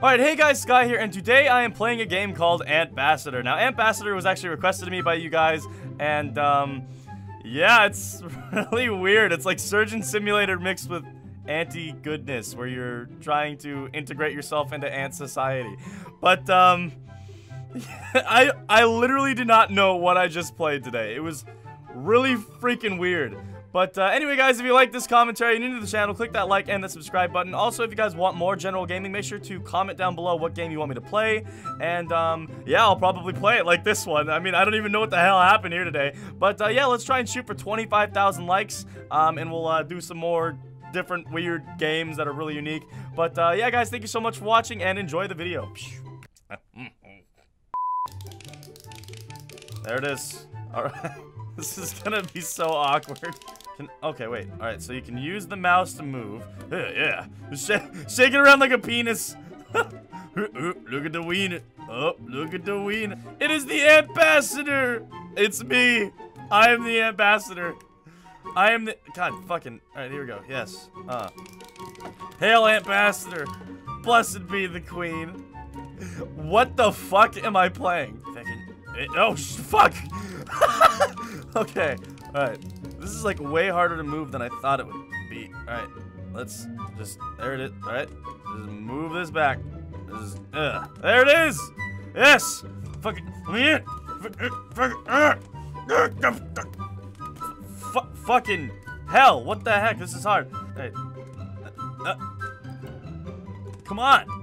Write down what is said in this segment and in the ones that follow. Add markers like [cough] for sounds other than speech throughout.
Alright, hey guys, Sky here, and today I am playing a game called AntBassador. Now, AntBassador was actually requested to me by you guys, and, um, yeah, it's [laughs] really weird. It's like Surgeon Simulator mixed with anti-goodness, where you're trying to integrate yourself into ant society. But, um, [laughs] I, I literally did not know what I just played today. It was really freaking weird. But uh, anyway, guys, if you like this commentary, you're new to the channel, click that like and the subscribe button. Also, if you guys want more general gaming, make sure to comment down below what game you want me to play. And, um, yeah, I'll probably play it like this one. I mean, I don't even know what the hell happened here today. But, uh, yeah, let's try and shoot for 25,000 likes. Um, and we'll uh, do some more different weird games that are really unique. But, uh, yeah, guys, thank you so much for watching and enjoy the video. [laughs] There it is. All right. [laughs] This is gonna be so awkward. Can, okay, wait. All right, so you can use the mouse to move. [laughs] Yeah, yeah. Sh shake it around like a penis. [laughs] look at the ween. Oh, look at the wiener. It is the ambassador. It's me. I am the ambassador. I am the- God, fucking- Alright, here we go. Yes. Uh. Hail, ambassador. Blessed be the queen. What the fuck am I playing? Fucking- Oh, fuck! [laughs] okay, alright. This is like way harder to move than I thought it would be. Alright, let's just, there it is, alright. Just move this back. Just, uh, there it is! Yes! Fucking, let me in! F fucking hell, what the heck? This is hard. Hey. Uh, uh, come on!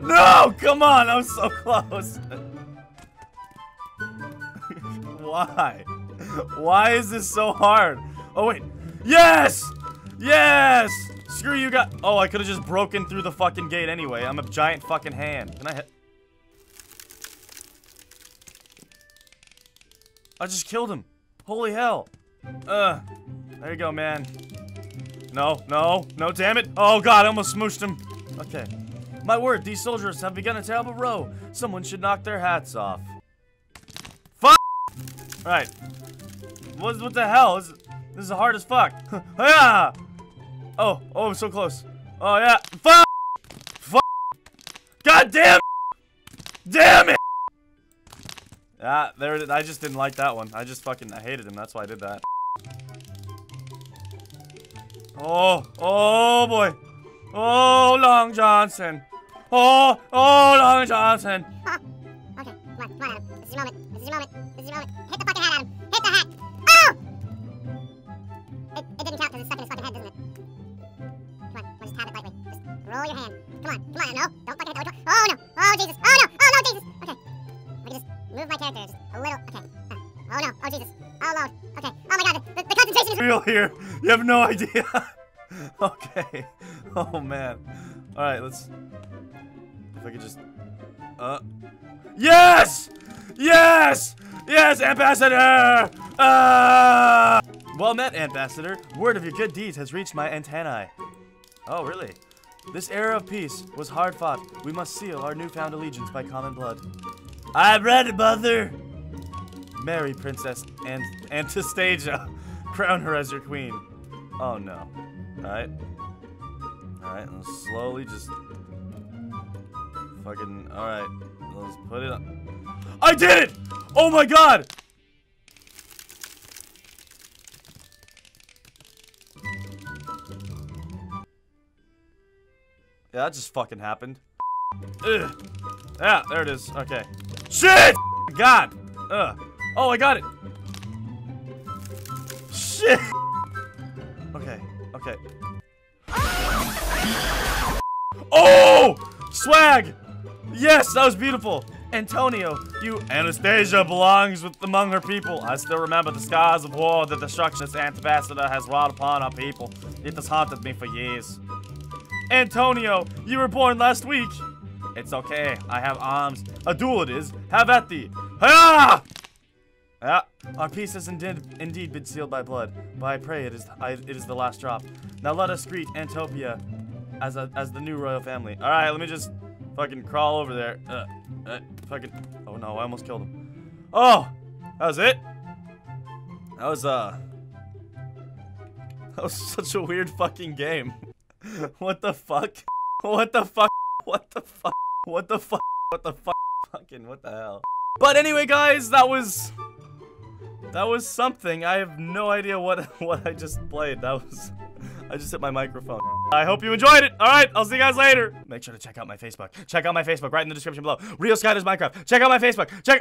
No! Come on! I'm so [laughs] close! Why? Why is this so hard? Oh, wait. Yes! Yes! Screw you guys. Oh, I could have just broken through the fucking gate anyway. I'm a giant fucking hand. Can I hit? I just killed him. Holy hell. Uh, there you go, man. No, no, no, damn it. Oh, God, I almost smooshed him. Okay. My word, these soldiers have begun a terrible row. Someone should knock their hats off. Fuck! Right. What, what the hell? This, this is hard as fuck. yeah! [laughs] Oh, oh, so close. Oh, yeah. Fuck! Fuck! God damn it! Damn it! Ah, there it is. I just didn't like that one. I just fucking, I hated him. That's why I did that. Oh, oh boy. Oh, Long Johnson. Oh, oh, Long Johnson. This is your moment. This is your moment. This is your moment. Hit the fucking hat, Adam. Hit the hat. Oh! It, it didn't count because it's stuck in his fucking head, doesn't it? Come on, we'll just tap it lightly. Just roll your hand. Come on, come on, no. Don't fucking hit the Oh, no. Oh, Jesus. Oh, no. Oh, no, Jesus. Okay. I can just move my character just a little. Okay. Uh, oh, no. Oh, Jesus. Oh, Lord. Okay. Oh, my God. The, the concentration is... Real here. You have no idea. [laughs] okay. Oh, man. All right, let's... If I could just... Uh... Yes! Yes! Yes, Ambassador! Ah! Well met, Ambassador. Word of your good deeds has reached my antennae. Oh, really? This era of peace was hard fought. We must seal our newfound allegiance by common blood. I'm ready, mother! Marry Princess Ant Antistasia. [laughs] Crown her as your queen. Oh, no. Alright. Alright, slowly just... Fucking... Alright. Let's put it on. I did it! Oh my god! Yeah, that just fucking happened. Ugh. Yeah, there it is. Okay. Shit! God! Ugh. Oh, I got it! Shit! Okay, okay. Oh! Swag! Yes, that was beautiful! Antonio, you Anastasia belongs with among her people. I still remember the scars of war, the destruction this ambassador has wrought upon our people. It has haunted me for years. Antonio, you were born last week. It's okay. I have arms. A duel it is. Have at thee. Ah! Ah, our peace has indeed, indeed been sealed by blood, but I pray it is I, it is the last drop. Now let us greet Antopia as a, as the new royal family. All right, let me just fucking crawl over there. Uh, uh, fucking. Oh no, I almost killed him. Oh, that was it. That was uh. That was [laughs] such a weird fucking game. [laughs] what the fuck? [laughs] What the fuck? What the fuck? What the fuck? What the fuck? Fucking what the hell? But anyway, guys, that was that was something. I have no idea what what I just played. That was I just hit my microphone. I hope you enjoyed it. All right, I'll see you guys later. Make sure to check out my Facebook. Check out my Facebook right in the description below. Real Sky Does Minecraft. Check out my Facebook. Check